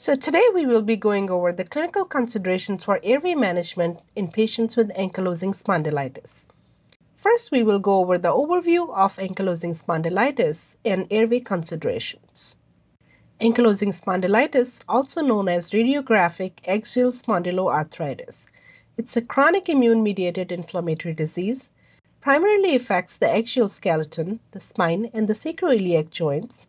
So today we will be going over the clinical considerations for airway management in patients with ankylosing spondylitis. First, we will go over the overview of ankylosing spondylitis and airway considerations. Ankylosing spondylitis, also known as radiographic axial spondyloarthritis. It's a chronic immune-mediated inflammatory disease, primarily affects the axial skeleton, the spine, and the sacroiliac joints.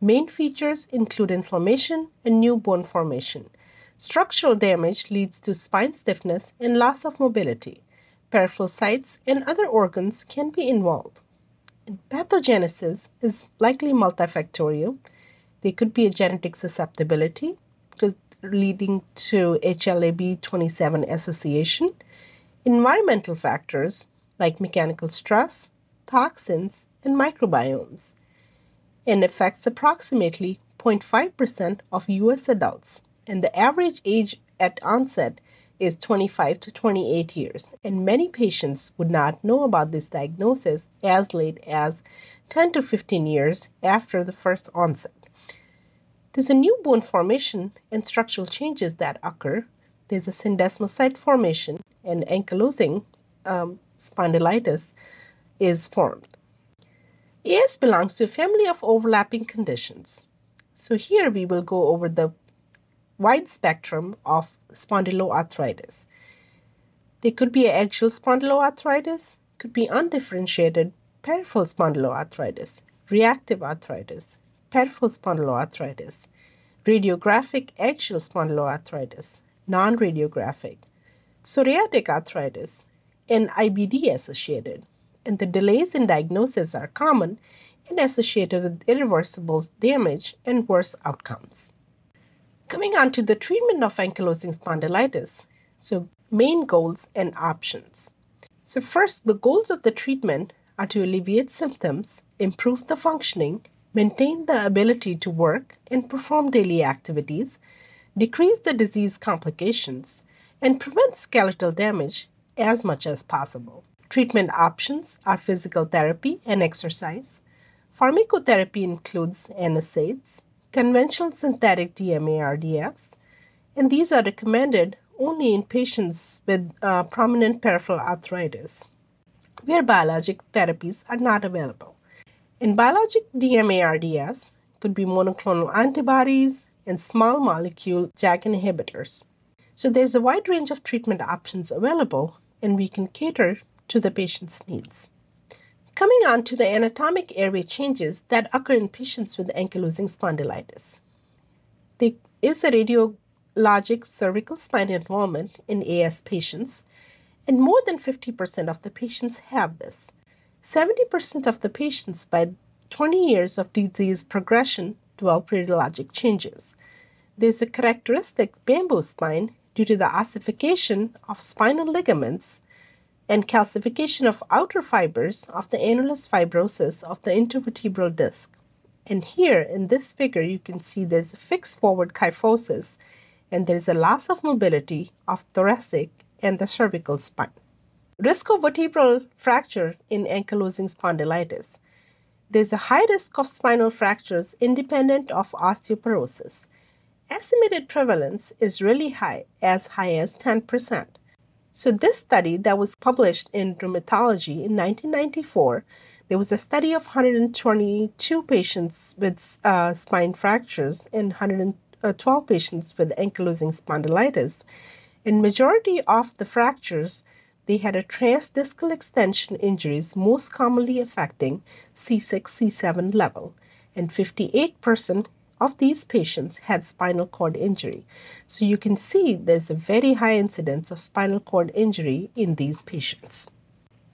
Main features include inflammation and new bone formation. Structural damage leads to spine stiffness and loss of mobility peripheral sites, and other organs can be involved. Pathogenesis is likely multifactorial. There could be a genetic susceptibility leading to HLA-B27 association, environmental factors like mechanical stress, toxins, and microbiomes, and affects approximately 0.5% of US adults, and the average age at onset is 25 to 28 years, and many patients would not know about this diagnosis as late as 10 to 15 years after the first onset. There's a new bone formation and structural changes that occur. There's a syndesmophyte formation, and ankylosing um, spondylitis is formed. AS belongs to a family of overlapping conditions. So here we will go over the wide spectrum of spondyloarthritis. There could be axial spondyloarthritis, could be undifferentiated peripheral spondyloarthritis, reactive arthritis, peripheral spondyloarthritis, radiographic axial spondyloarthritis, non-radiographic, psoriatic arthritis, and IBD associated. And the delays in diagnosis are common and associated with irreversible damage and worse outcomes. Coming on to the treatment of ankylosing spondylitis. So main goals and options. So first, the goals of the treatment are to alleviate symptoms, improve the functioning, maintain the ability to work and perform daily activities, decrease the disease complications, and prevent skeletal damage as much as possible. Treatment options are physical therapy and exercise. Pharmacotherapy includes NSAIDs, conventional synthetic DMARDs, and these are recommended only in patients with uh, prominent peripheral arthritis, where biologic therapies are not available. In biologic DMARDs could be monoclonal antibodies and small molecule JAK inhibitors. So there's a wide range of treatment options available, and we can cater to the patient's needs. Coming on to the anatomic airway changes that occur in patients with ankylosing spondylitis. There is a radiologic cervical spine involvement in AS patients, and more than 50% of the patients have this. 70% of the patients by 20 years of disease progression develop radiologic changes. There's a characteristic bamboo spine due to the ossification of spinal ligaments and calcification of outer fibers of the annulus fibrosus of the intervertebral disc. And here in this figure, you can see there's a fixed forward kyphosis and there's a loss of mobility of thoracic and the cervical spine. Risk of vertebral fracture in ankylosing spondylitis. There's a high risk of spinal fractures independent of osteoporosis. Estimated prevalence is really high, as high as 10%. So, this study that was published in Rheumatology in 1994, there was a study of 122 patients with uh, spine fractures and 112 patients with ankylosing spondylitis. In majority of the fractures, they had a transdiscal extension injuries, most commonly affecting C6, C7 level, and 58% of these patients had spinal cord injury. So you can see there's a very high incidence of spinal cord injury in these patients.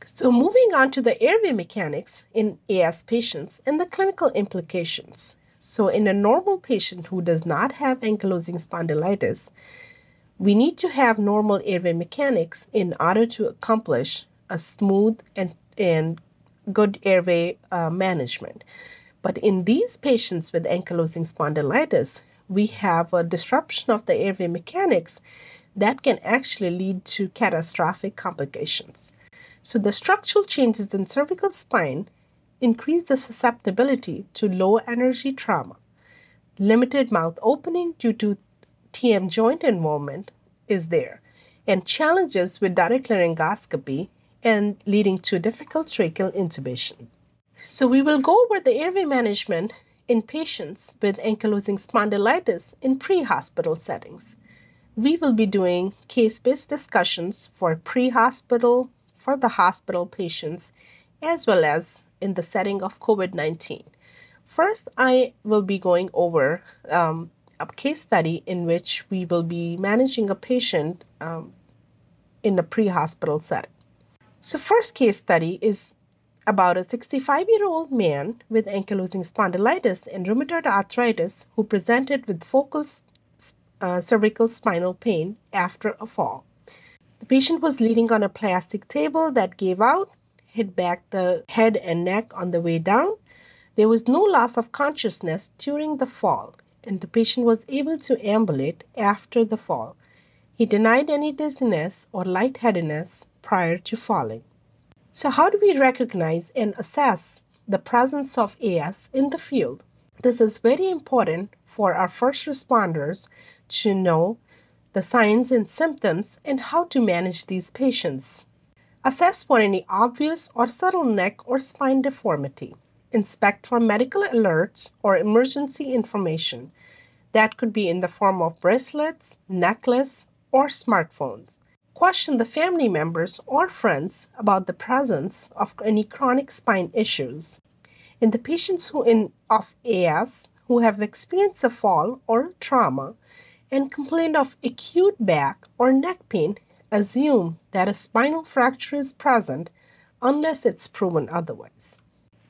So moving on to the airway mechanics in AS patients and the clinical implications. So in a normal patient who does not have ankylosing spondylitis, we need to have normal airway mechanics in order to accomplish a smooth and, and good airway uh, management. But in these patients with ankylosing spondylitis, we have a disruption of the airway mechanics that can actually lead to catastrophic complications. So the structural changes in cervical spine increase the susceptibility to low energy trauma, limited mouth opening due to TM joint involvement is there, and challenges with direct laryngoscopy and leading to difficult tracheal intubation. So we will go over the airway management in patients with ankylosing spondylitis in pre-hospital settings. We will be doing case-based discussions for pre-hospital, for the hospital patients, as well as in the setting of COVID-19. First, I will be going over um, a case study in which we will be managing a patient um, in a pre-hospital setting. So first case study is about a 65 year old man with ankylosing spondylitis and rheumatoid arthritis who presented with focal uh, cervical spinal pain after a fall. The patient was leaning on a plastic table that gave out, hit back the head and neck on the way down. There was no loss of consciousness during the fall, and the patient was able to ambulate after the fall. He denied any dizziness or lightheadedness prior to falling. So, how do we recognize and assess the presence of AS in the field? This is very important for our first responders to know the signs and symptoms and how to manage these patients. Assess for any obvious or subtle neck or spine deformity. Inspect for medical alerts or emergency information. That could be in the form of bracelets, necklace, or smartphones. Question the family members or friends about the presence of any chronic spine issues. In the patients who in, of AS who have experienced a fall or trauma and complain of acute back or neck pain, assume that a spinal fracture is present unless it's proven otherwise.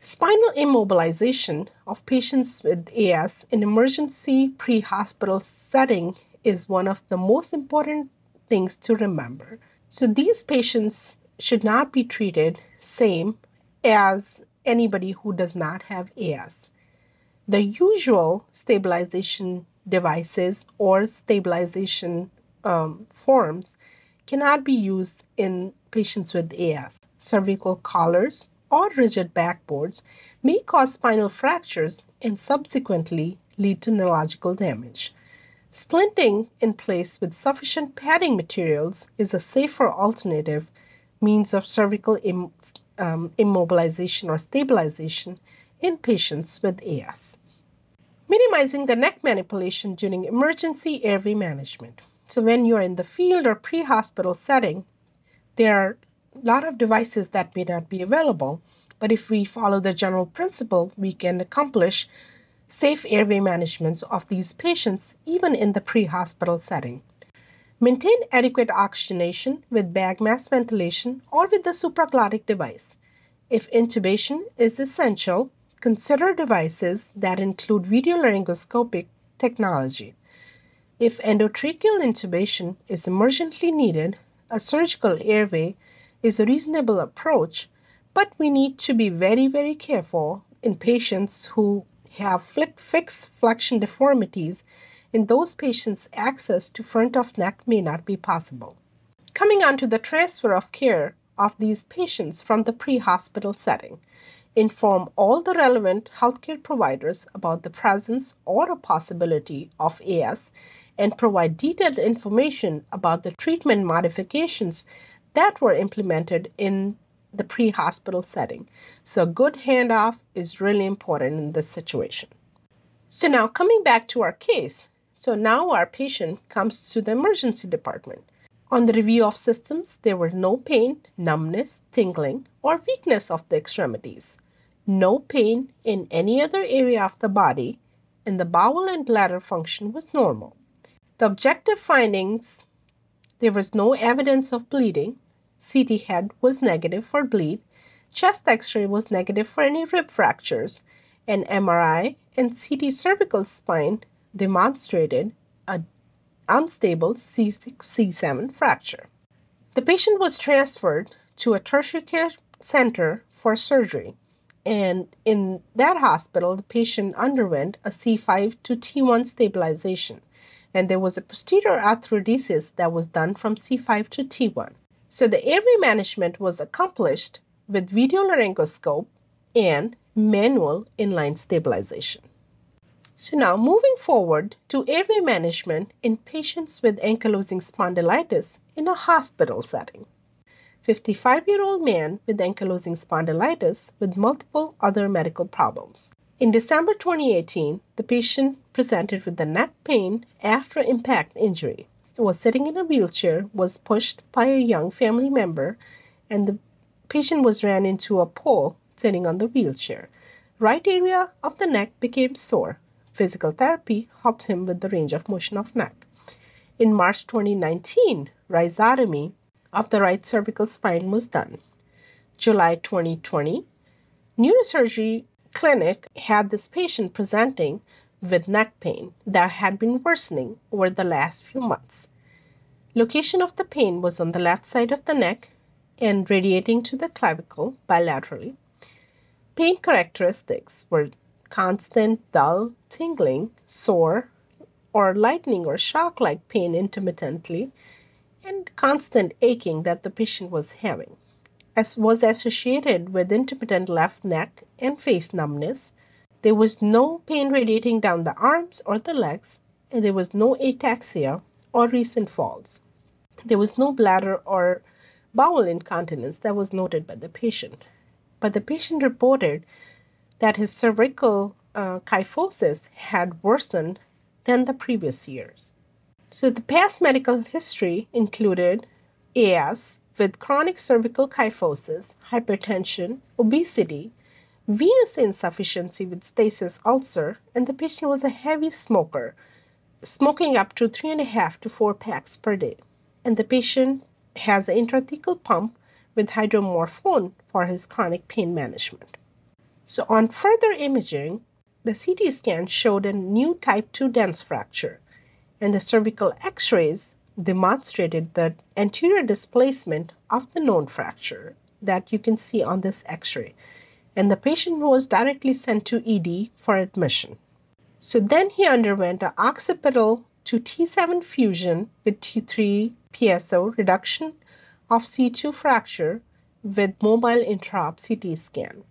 Spinal immobilization of patients with AS in emergency pre-hospital setting is one of the most important things to remember. So these patients should not be treated same as anybody who does not have AS. The usual stabilization devices or stabilization um, forms cannot be used in patients with AS. Cervical collars or rigid backboards may cause spinal fractures and subsequently lead to neurological damage. Splinting in place with sufficient padding materials is a safer alternative means of cervical Im, um, immobilization or stabilization in patients with AS. Minimizing the neck manipulation during emergency airway management. So, when you're in the field or pre hospital setting, there are a lot of devices that may not be available, but if we follow the general principle, we can accomplish safe airway management of these patients even in the pre-hospital setting. Maintain adequate oxygenation with bag mask ventilation or with the supraglottic device. If intubation is essential, consider devices that include video laryngoscopic technology. If endotracheal intubation is emergently needed, a surgical airway is a reasonable approach, but we need to be very, very careful in patients who have fixed flexion deformities, in those patients, access to front of neck may not be possible. Coming on to the transfer of care of these patients from the pre-hospital setting, inform all the relevant healthcare providers about the presence or a possibility of AS and provide detailed information about the treatment modifications that were implemented in the pre hospital setting. So, a good handoff is really important in this situation. So, now coming back to our case. So, now our patient comes to the emergency department. On the review of systems, there were no pain, numbness, tingling, or weakness of the extremities, no pain in any other area of the body, and the bowel and bladder function was normal. The objective findings there was no evidence of bleeding, CT head was negative for bleed, chest x ray was negative for any rib fractures, and MRI and CT cervical spine demonstrated a unstable C6 C7 fracture. The patient was transferred to a tertiary care center for surgery, and in that hospital, the patient underwent a C5 to T1 stabilization, and there was a posterior arthrodesis that was done from C5 to T1. So the airway management was accomplished with video laryngoscope and manual inline stabilization. So now moving forward to airway management in patients with ankylosing spondylitis in a hospital setting. 55-year-old man with ankylosing spondylitis with multiple other medical problems. In December 2018, the patient presented with the neck pain after impact injury. Was sitting in a wheelchair, was pushed by a young family member, and the patient was ran into a pole sitting on the wheelchair. Right area of the neck became sore. Physical therapy helped him with the range of motion of neck. In March 2019, rhizotomy of the right cervical spine was done. July 2020, neurosurgery clinic had this patient presenting with neck pain that had been worsening over the last few months. Location of the pain was on the left side of the neck and radiating to the clavicle bilaterally. Pain characteristics were constant, dull, tingling, sore, or lightning or shock like pain intermittently, and constant aching that the patient was having. As was associated with intermittent left neck and face numbness, there was no pain radiating down the arms or the legs, and there was no ataxia or recent falls. There was no bladder or bowel incontinence that was noted by the patient. But the patient reported that his cervical uh, kyphosis had worsened than the previous years. So the past medical history included AS with chronic cervical kyphosis, hypertension, obesity, venous insufficiency with stasis ulcer, and the patient was a heavy smoker, smoking up to three and a half to four packs per day. And the patient has an intrathecal pump with hydromorphone for his chronic pain management. So, on further imaging, the CT scan showed a new type 2 dens fracture, and the cervical x rays demonstrated the anterior displacement of the known fracture that you can see on this x ray and the patient was directly sent to ED for admission. So then he underwent an occipital to T7 fusion with T3 PSO reduction of C2 fracture with mobile intraop CT scan.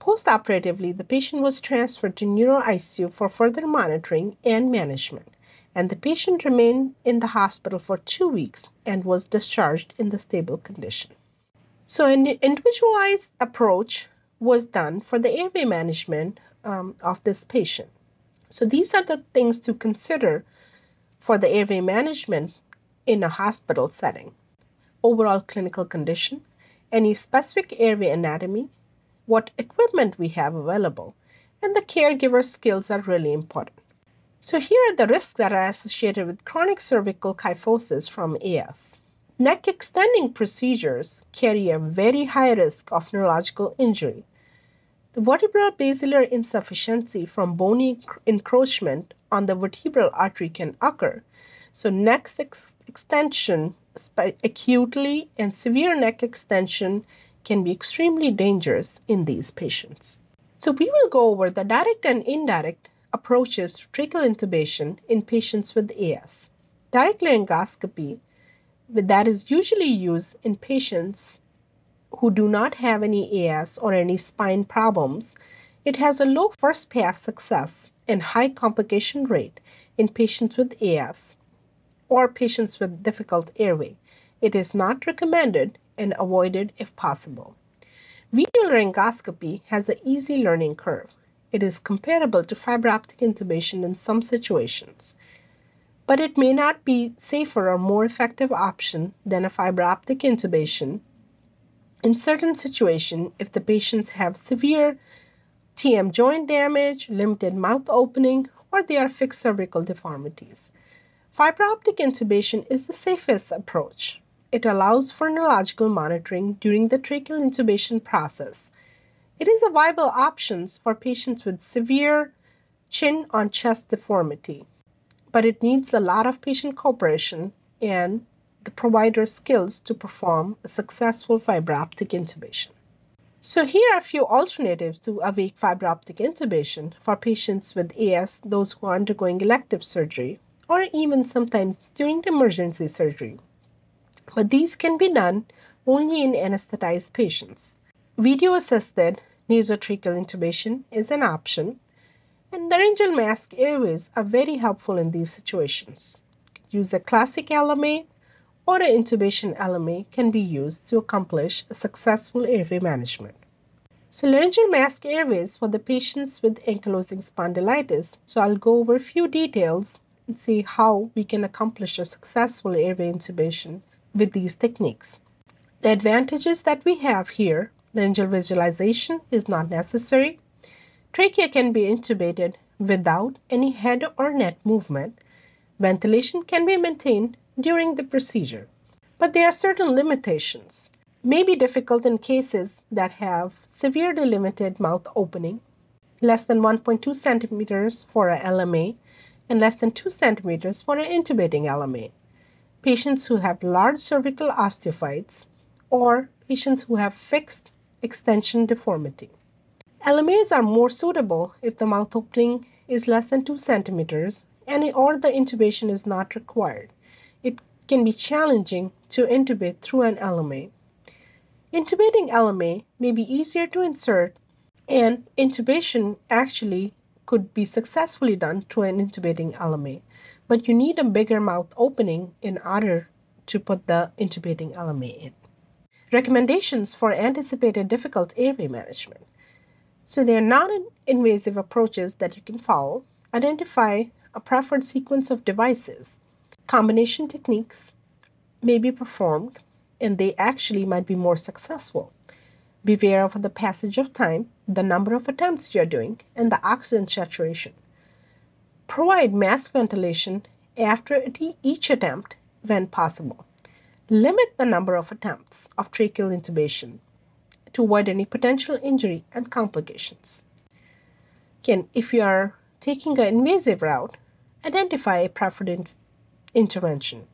Postoperatively, the patient was transferred to neuro ICU for further monitoring and management, and the patient remained in the hospital for two weeks and was discharged in the stable condition. So, an individualized approach was done for the airway management um, of this patient. So these are the things to consider for the airway management in a hospital setting. Overall clinical condition, any specific airway anatomy, what equipment we have available, and the caregiver skills are really important. So here are the risks that are associated with chronic cervical kyphosis from AS. Neck extending procedures carry a very high risk of neurological injury. The vertebral basilar insufficiency from bony encroachment on the vertebral artery can occur. So, neck ex- extension, acutely and severe neck extension, can be extremely dangerous in these patients. So, we will go over the direct and indirect approaches to tracheal intubation in patients with AS. Direct laryngoscopy that is usually used in patients who do not have any AS or any spine problems. It has a low first pass success and high complication rate in patients with AS or patients with difficult airway. It is not recommended and avoided if possible. Video laryngoscopy has an easy learning curve. It is comparable to fiber optic intubation in some situations but it may not be safer or more effective option than a fiber optic intubation in certain situations if the patients have severe TM joint damage, limited mouth opening, or they are fixed cervical deformities. Fiber optic intubation is the safest approach. It allows for neurological monitoring during the tracheal intubation process. It is a viable option for patients with severe chin on chest deformity but it needs a lot of patient cooperation and the provider's skills to perform a successful fiber optic intubation. So here are a few alternatives to awake fiber optic intubation for patients with AS, those who are undergoing elective surgery, or even sometimes during the emergency surgery. But these can be done only in anesthetized patients. Video assisted nasotracheal intubation is an option And laryngeal mask airways are very helpful in these situations. Use a classic LMA or an intubation LMA can be used to accomplish a successful airway management. So laryngeal mask airways for the patients with ankylosing spondylitis. So I'll go over a few details and see how we can accomplish a successful airway intubation with these techniques. The advantages that we have here, laryngeal visualization is not necessary. Trachea can be intubated without any head or neck movement. Ventilation can be maintained during the procedure. But there are certain limitations. May be difficult in cases that have severely limited mouth opening, less than 1.2 centimeters for a LMA and less than 2 centimeters for an intubating LMA. Patients who have large cervical osteophytes or patients who have fixed extension deformity. LMAs are more suitable if the mouth opening is less than 2 centimeters and or the intubation is not required. It can be challenging to intubate through an LMA. Intubating LMA may be easier to insert and intubation actually could be successfully done through an intubating LMA, but you need a bigger mouth opening in order to put the intubating LMA in. Recommendations for anticipated difficult airway management. So they are non-invasive approaches that you can follow. Identify a preferred sequence of devices. Combination techniques may be performed and they actually might be more successful. Beware of the passage of time, the number of attempts you're doing, and the oxygen saturation. Provide mask ventilation after each attempt when possible. Limit the number of attempts of tracheal intubation to avoid any potential injury and complications. Again, if you are taking an invasive route, identify a preferred in intervention.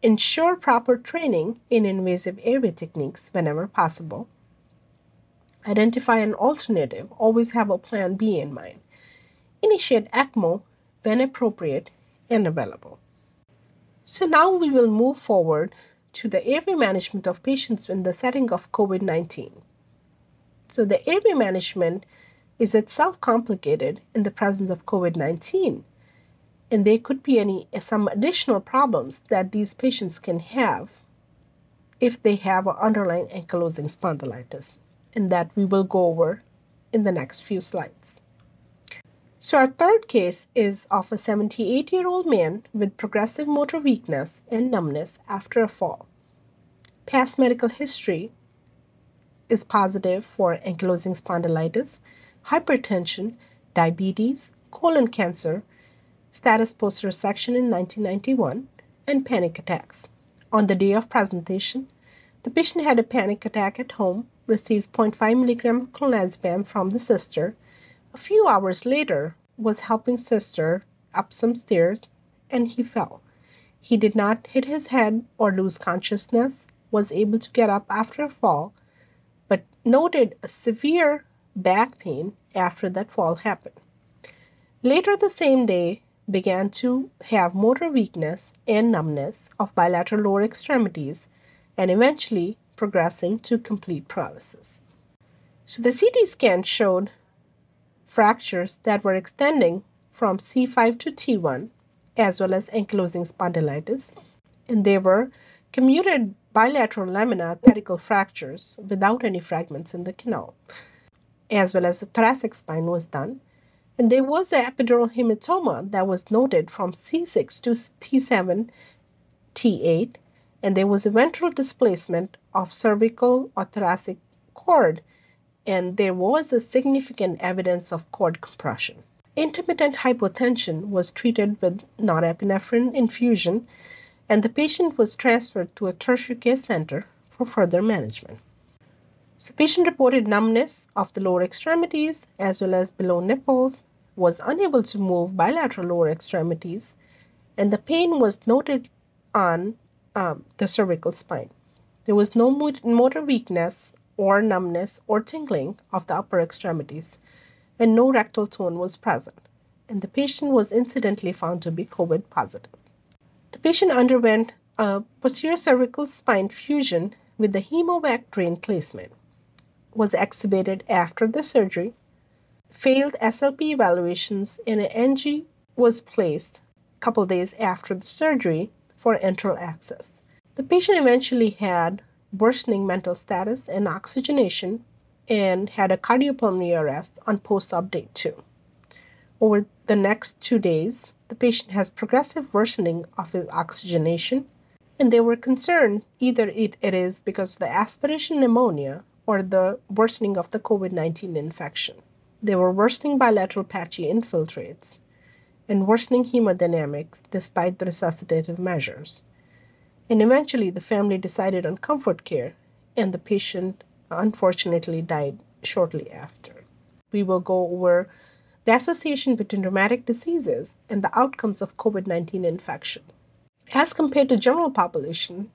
Ensure proper training in invasive airway techniques whenever possible. Identify an alternative, always have a plan B in mind. Initiate ECMO when appropriate and available. So now we will move forward to the airway management of patients in the setting of COVID 19. So, the airway management is itself complicated in the presence of COVID 19, and there could be any some additional problems that these patients can have if they have an underlying ankylosing spondylitis, and that we will go over in the next few slides. So, our third case is of a 78 year old man with progressive motor weakness and numbness after a fall. Past medical history is positive for ankylosing spondylitis, hypertension, diabetes, colon cancer, status post resection in 1991, and panic attacks. On the day of presentation, the patient had a panic attack at home, received 0.5 milligram clonazepam from the sister, a few hours later, was helping sister up some stairs and he fell. He did not hit his head or lose consciousness, was able to get up after a fall, noted a severe back pain after that fall happened. Later the same day, began to have motor weakness and numbness of bilateral lower extremities and eventually progressing to complete paralysis. So the CT scan showed fractures that were extending from C5 to T1, as well as ankylosing spondylitis, and they were comminuted bilateral lamina pedicle fractures without any fragments in the canal, as well as the thoracic spine was done. And there was an epidural hematoma that was noted from C6 to T7, T8, and there was a ventral displacement of cervical or thoracic cord and there was a significant evidence of cord compression. Intermittent hypotension was treated with norepinephrine infusion, and the patient was transferred to a tertiary care center for further management. The patient reported numbness of the lower extremities as well as below nipples, was unable to move bilateral lower extremities, and the pain was noted on um, the cervical spine. There was no motor weakness or numbness or tingling of the upper extremities, and no rectal tone was present, and the patient was incidentally found to be COVID positive. The patient underwent a posterior cervical spine fusion with the hemovac drain placement, was extubated after the surgery, failed SLP evaluations, and an NG was placed a couple days after the surgery for enteral access. The patient eventually had worsening mental status and oxygenation and had a cardiopulmonary arrest on post op day two. Over the next two days, the patient has progressive worsening of his oxygenation, and they were concerned either it, it is because of the aspiration pneumonia or the worsening of the COVID 19 infection. They were worsening bilateral patchy infiltrates and worsening hemodynamics despite the resuscitative measures. And eventually, the family decided on comfort care, and the patient unfortunately died shortly after. We will go over the association between rheumatic diseases and the outcomes of COVID 19 infection. As compared to general population,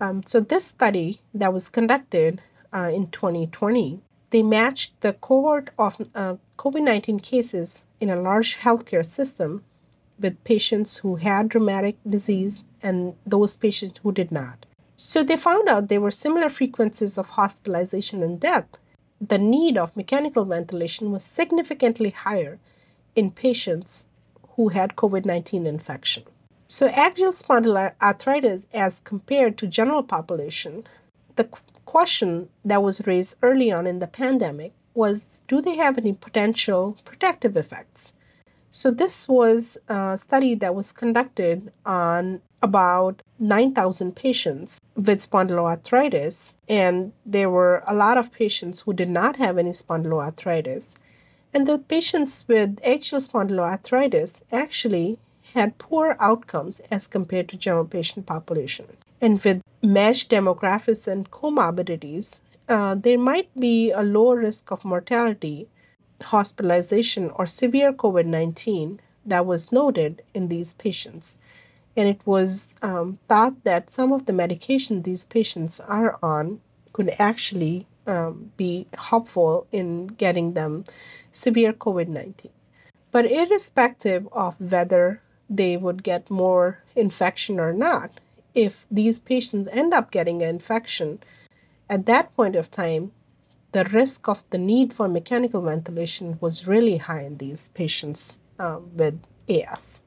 um, so this study that was conducted uh, in 2020, they matched the cohort of uh, COVID 19 cases in a large healthcare system with patients who had rheumatic disease and those patients who did not. So they found out there were similar frequencies of hospitalization and death. The need of mechanical ventilation was significantly higher in patients who had COVID 19 infection. So, axial spondyloarthritis, as compared to general population, the question that was raised early on in the pandemic was do they have any potential protective effects? So, this was a study that was conducted on about 9,000 patients with spondyloarthritis, and there were a lot of patients who did not have any spondyloarthritis. And the patients with axial spondyloarthritis actually had poor outcomes as compared to general patient population. And with matched demographics and comorbidities, uh, there might be a lower risk of mortality, hospitalization, or severe COVID 19 that was noted in these patients. And it was um, thought that some of the medication these patients are on could actually um, be helpful in getting them severe COVID 19. But irrespective of whether they would get more infection or not. If these patients end up getting an infection, at that point of time, the risk of the need for mechanical ventilation was really high in these patients uh, with AS.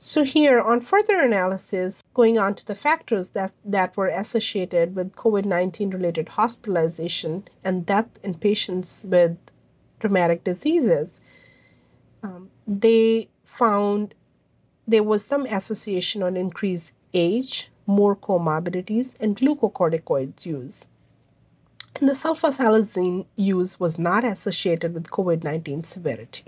So, here on further analysis, going on to the factors that, that were associated with COVID 19 related hospitalization and death in patients with rheumatic diseases, um, they found there was some association on increased age, more comorbidities, and glucocorticoids use. And the sulfasalazine use was not associated with COVID 19 severity.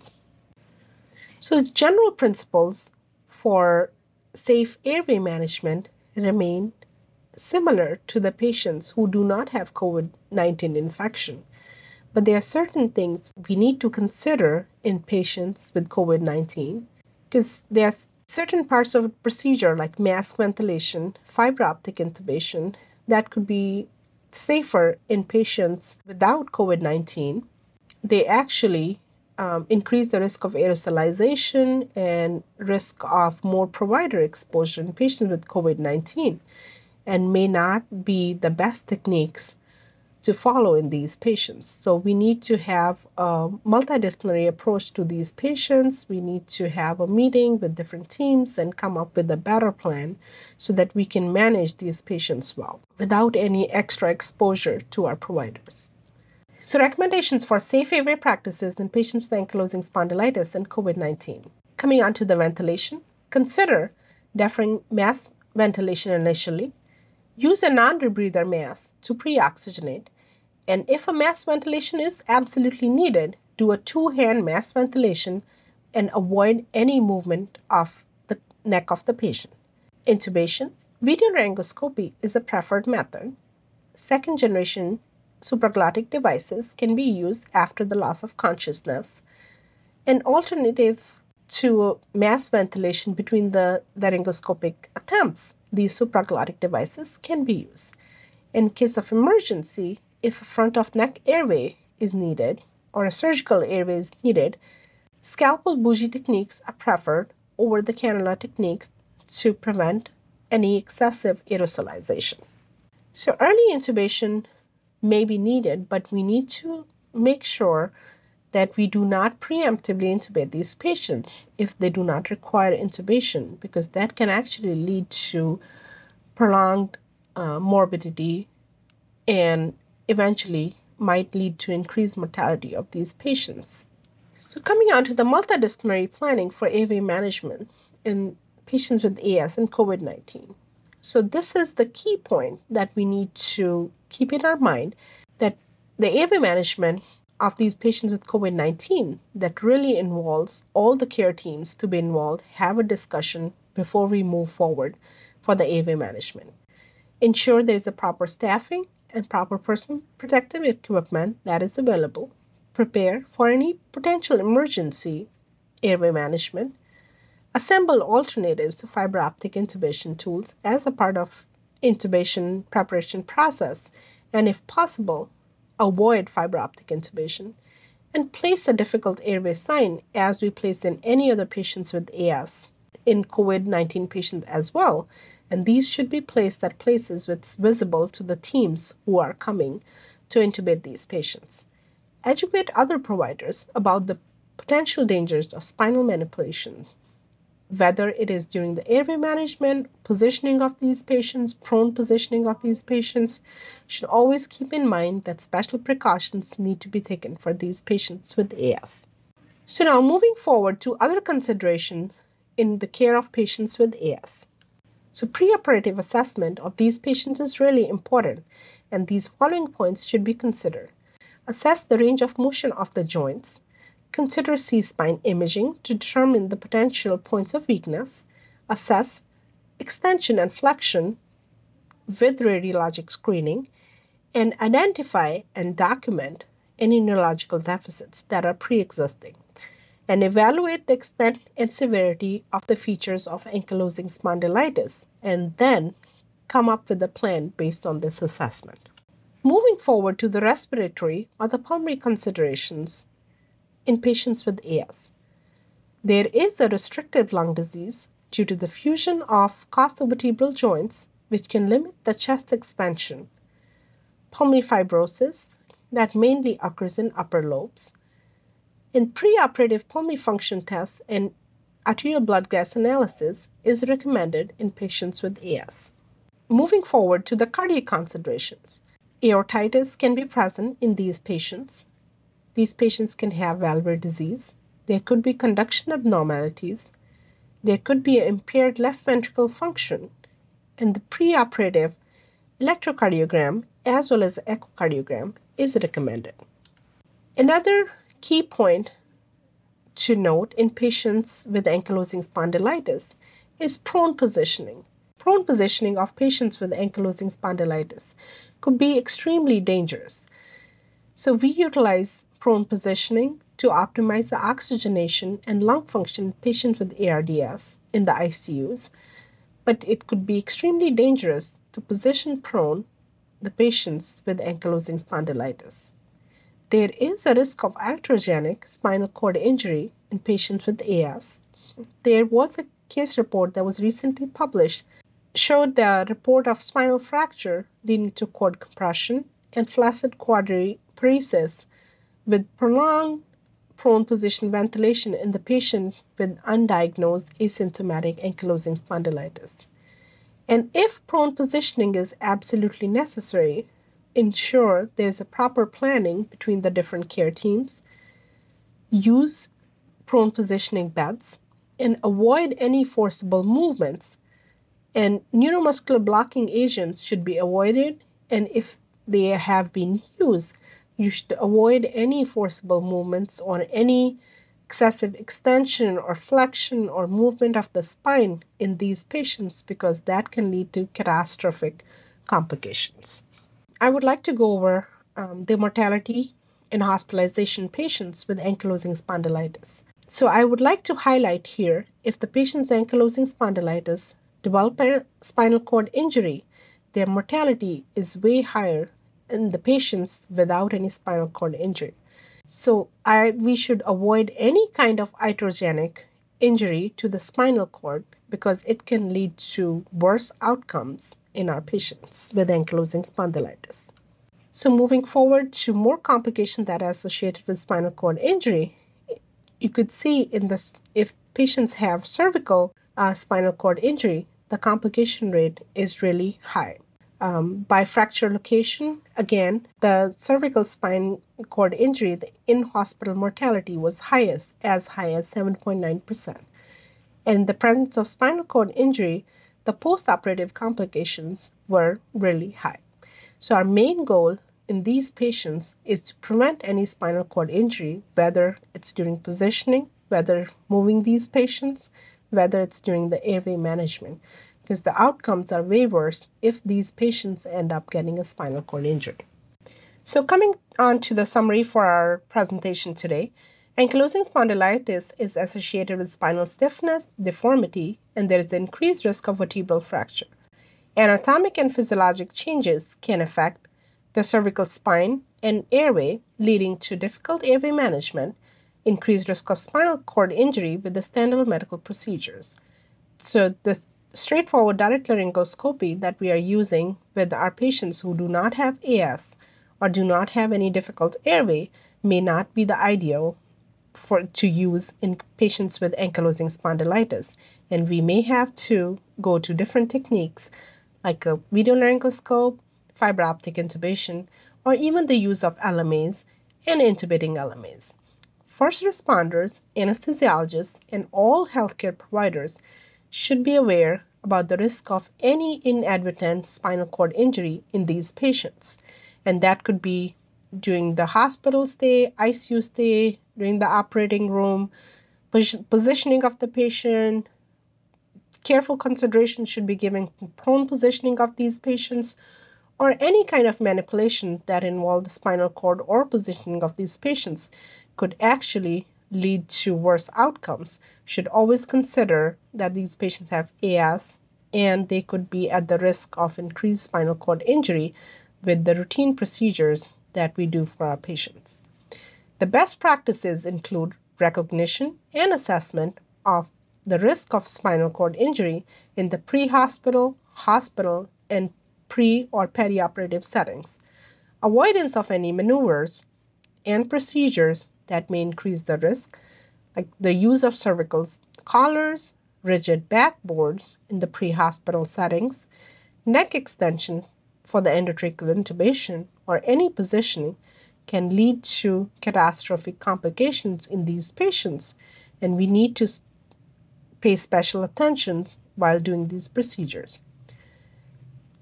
So, the general principles for safe airway management remain similar to the patients who do not have COVID 19 infection. But there are certain things we need to consider in patients with COVID 19 because there are certain parts of a procedure like mask ventilation, fiber optic intubation, that could be safer in patients without COVID 19. They actually um, increase the risk of aerosolization and risk of more provider exposure in patients with COVID 19 and may not be the best techniques to follow in these patients. So we need to have a multidisciplinary approach to these patients. We need to have a meeting with different teams and come up with a better plan so that we can manage these patients well without any extra exposure to our providers. So recommendations for safe airway practices in patients with ankylosing spondylitis and COVID-19. Coming on to the ventilation, consider deferring mask ventilation initially Use a non-rebreather mask to pre-oxygenate, and if a mask ventilation is absolutely needed, do a two-hand mask ventilation and avoid any movement of the neck of the patient. Intubation, video laryngoscopy is a preferred method. Second generation supraglottic devices can be used after the loss of consciousness. An alternative to mask ventilation between the laryngoscopic attempts these supraglottic devices can be used. In case of emergency, if a front of neck airway is needed or a surgical airway is needed, scalpel bougie techniques are preferred over the cannula techniques to prevent any excessive aerosolization. So early intubation may be needed, but we need to make sure that we do not preemptively intubate these patients if they do not require intubation, because that can actually lead to prolonged uh, morbidity and eventually might lead to increased mortality of these patients. So, coming on to the multidisciplinary planning for airway management in patients with AS and COVID 19. So, this is the key point that we need to keep in our mind that the airway management of these patients with COVID 19 that really involves all the care teams to be involved, have a discussion before we move forward for the airway management. Ensure there is a proper staffing and proper personal protective equipment that is available. Prepare for any potential emergency airway management. Assemble alternatives to fiber optic intubation tools as a part of intubation preparation process and if possible avoid fiber optic intubation, and place a difficult airway sign as we place in any other patients with AS in COVID 19 patients as well. And these should be placed at places that's visible to the teams who are coming to intubate these patients. Educate other providers about the potential dangers of spinal manipulation whether it is during the airway management, positioning of these patients, prone positioning of these patients, should always keep in mind that special precautions need to be taken for these patients with AS. So, now moving forward to other considerations in the care of patients with AS. So, preoperative assessment of these patients is really important, and these following points should be considered. Assess the range of motion of the joints, Consider C-spine imaging to determine the potential points of weakness, assess extension and flexion with radiologic screening, and identify and document any neurological deficits that are pre-existing, and evaluate the extent and severity of the features of ankylosing spondylitis, and then come up with a plan based on this assessment. Moving forward to the respiratory or the pulmonary considerations, in patients with AS. There is a restrictive lung disease due to the fusion of costovertebral joints, which can limit the chest expansion, pulmonary fibrosis that mainly occurs in upper lobes, in preoperative pulmonary function tests and arterial blood gas analysis is recommended in patients with AS. Moving forward to the cardiac considerations, aortitis can be present in these patients. These patients can have valvular disease. There could be conduction abnormalities. There could be impaired left ventricle function. And the preoperative electrocardiogram as well as echocardiogram is recommended. Another key point to note in patients with ankylosing spondylitis is prone positioning. Prone positioning of patients with ankylosing spondylitis could be extremely dangerous. So we utilize prone positioning to optimize the oxygenation and lung function in patients with ARDS in the ICUs, but it could be extremely dangerous to position prone the patients with ankylosing spondylitis. There is a risk of iatrogenic spinal cord injury in patients with AS. There was a case report that was recently published showed the report of spinal fracture leading to cord compression and flaccid quadriparesis with prolonged prone position ventilation in the patient with undiagnosed asymptomatic ankylosing spondylitis. And if prone positioning is absolutely necessary, ensure there is a proper planning between the different care teams, use prone positioning beds, and avoid any forcible movements. And neuromuscular blocking agents should be avoided, and if they have been used, you should avoid any forcible movements or any excessive extension or flexion or movement of the spine in these patients because that can lead to catastrophic complications. I would like to go over um, the mortality in hospitalization patients with ankylosing spondylitis. So I would like to highlight here if the patient's ankylosing spondylitis develop a spinal cord injury, their mortality is way higher in the patients without any spinal cord injury. So I, we should avoid any kind of iatrogenic injury to the spinal cord because it can lead to worse outcomes in our patients with ankylosing spondylitis. So moving forward to more complications that are associated with spinal cord injury, you could see in this if patients have cervical uh, spinal cord injury, the complication rate is really high. Um, by fracture location, again, the cervical spine cord injury, the in hospital mortality was highest, as high as 7.9%. And in the presence of spinal cord injury, the postoperative complications were really high. So, our main goal in these patients is to prevent any spinal cord injury, whether it's during positioning, whether moving these patients, whether it's during the airway management, because the outcomes are way worse if these patients end up getting a spinal cord injury. So, coming on to the summary for our presentation today, ankylosing spondylitis is associated with spinal stiffness, deformity, and there is increased risk of vertebral fracture. Anatomic and physiologic changes can affect the cervical spine and airway, leading to difficult airway management, increased risk of spinal cord injury with the standard medical procedures. So, the straightforward direct laryngoscopy that we are using with our patients who do not have AS or do not have any difficult airway may not be the ideal for to use in patients with ankylosing spondylitis and we may have to go to different techniques like a video laryngoscope fiber optic intubation, or even the use of LMAs and intubating LMAs. First responders, anesthesiologists, and all healthcare providers should be aware about the risk of any inadvertent spinal cord injury in these patients. And that could be during the hospital stay, ICU stay, during the operating room, positioning of the patient. Careful consideration should be given prone positioning of these patients or any kind of manipulation that involved the spinal cord or positioning of these patients could actually lead to worse outcomes should always consider that these patients have AS and they could be at the risk of increased spinal cord injury with the routine procedures that we do for our patients. The best practices include recognition and assessment of the risk of spinal cord injury in the pre hospital, hospital, and pre or perioperative settings, avoidance of any maneuvers and procedures that may increase the risk, like the use of cervical collars, rigid backboards in the pre hospital settings, neck extension for the endotracheal intubation, or any positioning can lead to catastrophic complications in these patients, and we need to pay special attention while doing these procedures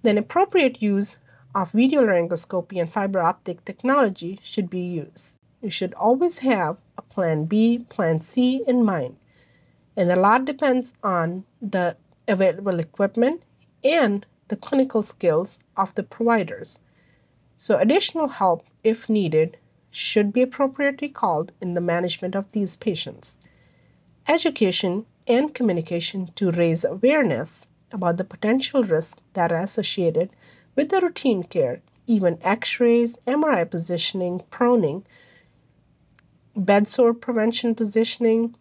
then appropriate use of video laryngoscopy and fiber optic technology should be used. You should always have a plan B, plan C in mind. And a lot depends on the available equipment and the clinical skills of the providers. So, additional help, if needed, should be appropriately called in the management of these patients. Education and communication to raise awareness about the potential risks that are associated with the routine care, even x rays, MRI positioning, proning, bedsore prevention positioning.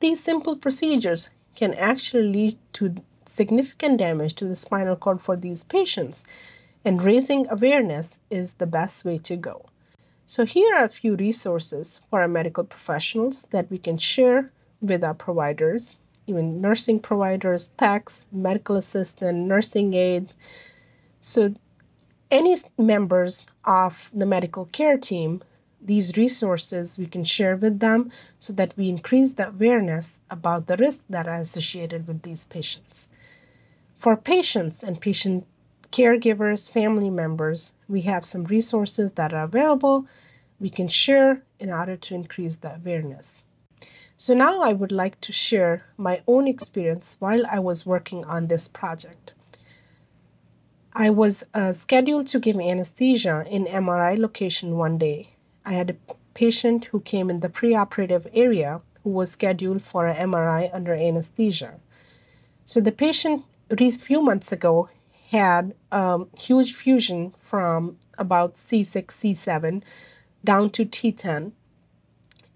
These simple procedures can actually lead to significant damage to the spinal cord for these patients, and raising awareness is the best way to go. So, here are a few resources for our medical professionals that we can share with our providers even nursing providers, techs, medical assistant, nursing aides. So, any members of the medical care team, these resources we can share with them so that we increase the awareness about the risks that are associated with these patients. For patients and patient caregivers, family members, we have some resources that are available we can share in order to increase the awareness. So now I would like to share my own experience while I was working on this project. I was uh, scheduled to give anesthesia in MRI location one day. I had a patient who came in the preoperative area who was scheduled for an MRI under anesthesia. So the patient a few months ago had um, huge fusion from about C6, C7 down to T10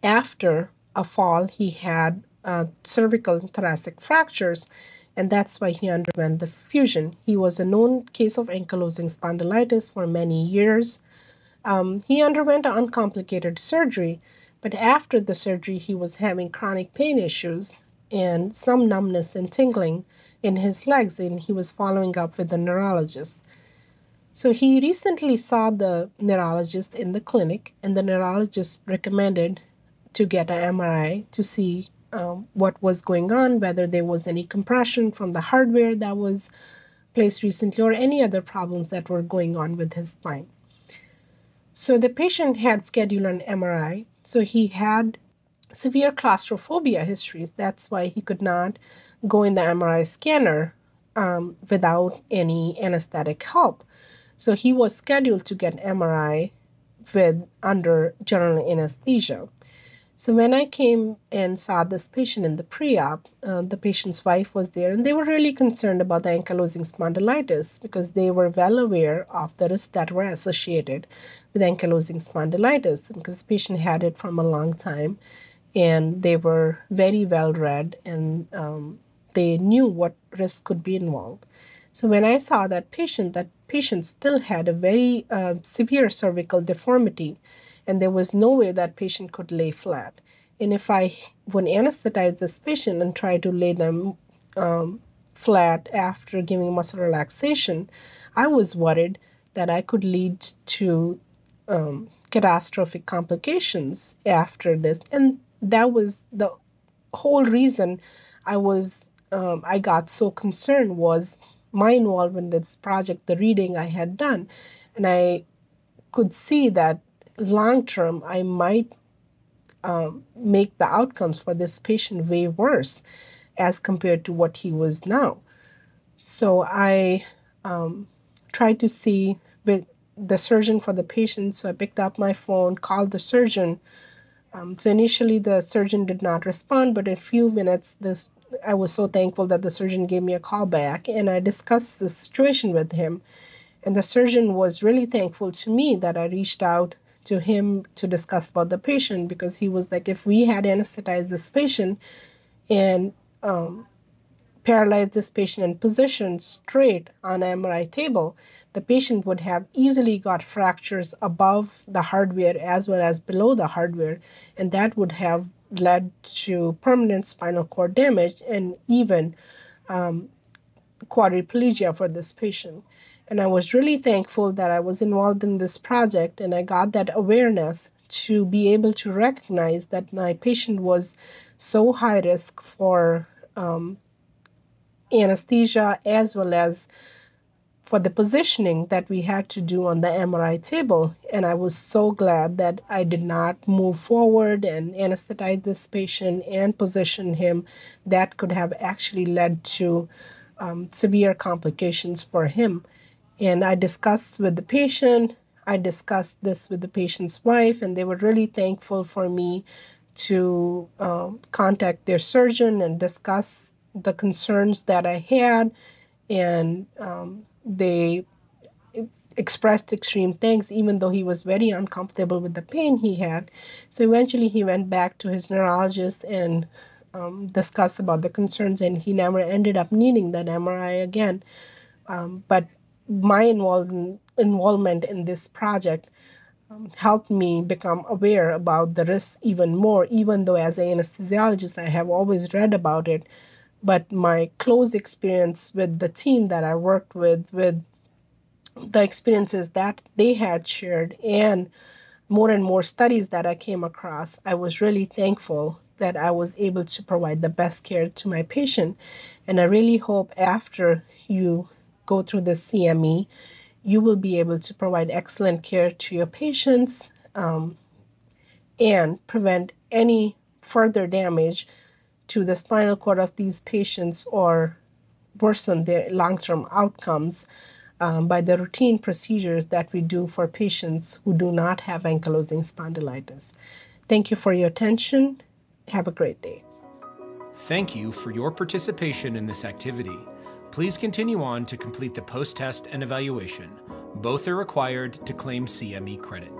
after a fall, he had uh, cervical and thoracic fractures, and that's why he underwent the fusion. He was a known case of ankylosing spondylitis for many years. Um, he underwent uncomplicated surgery, but after the surgery, he was having chronic pain issues and some numbness and tingling in his legs, and he was following up with the neurologist. So he recently saw the neurologist in the clinic, and the neurologist recommended to get an MRI to see um, what was going on, whether there was any compression from the hardware that was placed recently, or any other problems that were going on with his spine. So the patient had scheduled an MRI. So he had severe claustrophobia histories. That's why he could not go in the MRI scanner um, without any anesthetic help. So he was scheduled to get MRI with under general anesthesia. So when I came and saw this patient in the pre-op, uh, the patient's wife was there, and they were really concerned about the ankylosing spondylitis because they were well aware of the risks that were associated with ankylosing spondylitis because the patient had it from a long time, and they were very well read and um, they knew what risk could be involved. So when I saw that patient, that patient still had a very uh, severe cervical deformity and there was no way that patient could lay flat. And if I would anesthetize this patient and try to lay them um, flat after giving muscle relaxation, I was worried that I could lead to um, catastrophic complications after this. And that was the whole reason I was um, I got so concerned was my involvement in this project, the reading I had done, and I could see that long term, I might um, make the outcomes for this patient way worse as compared to what he was now. So I um, tried to see with the surgeon for the patient. So I picked up my phone, called the surgeon. Um, so initially, the surgeon did not respond, but in a few minutes, this I was so thankful that the surgeon gave me a call back, and I discussed the situation with him. And the surgeon was really thankful to me that I reached out to him to discuss about the patient because he was like, if we had anesthetized this patient and um, paralyzed this patient and positioned straight on an MRI table, the patient would have easily got fractures above the hardware as well as below the hardware, and that would have led to permanent spinal cord damage and even um, quadriplegia for this patient. And I was really thankful that I was involved in this project and I got that awareness to be able to recognize that my patient was so high risk for um, anesthesia as well as for the positioning that we had to do on the MRI table. And I was so glad that I did not move forward and anesthetize this patient and position him. That could have actually led to um, severe complications for him. And I discussed with the patient, I discussed this with the patient's wife, and they were really thankful for me to uh, contact their surgeon and discuss the concerns that I had. And um, they expressed extreme thanks, even though he was very uncomfortable with the pain he had. So eventually, he went back to his neurologist and um, discussed about the concerns, and he never ended up needing that MRI again. Um, but my involvement involvement in this project um, helped me become aware about the risks even more, even though as an anesthesiologist I have always read about it. But my close experience with the team that I worked with, with the experiences that they had shared, and more and more studies that I came across, I was really thankful that I was able to provide the best care to my patient. And I really hope after you go through the CME, you will be able to provide excellent care to your patients um, and prevent any further damage to the spinal cord of these patients or worsen their long term outcomes um, by the routine procedures that we do for patients who do not have ankylosing spondylitis. Thank you for your attention. Have a great day. Thank you for your participation in this activity. Please continue on to complete the post-test and evaluation. Both are required to claim CME credit.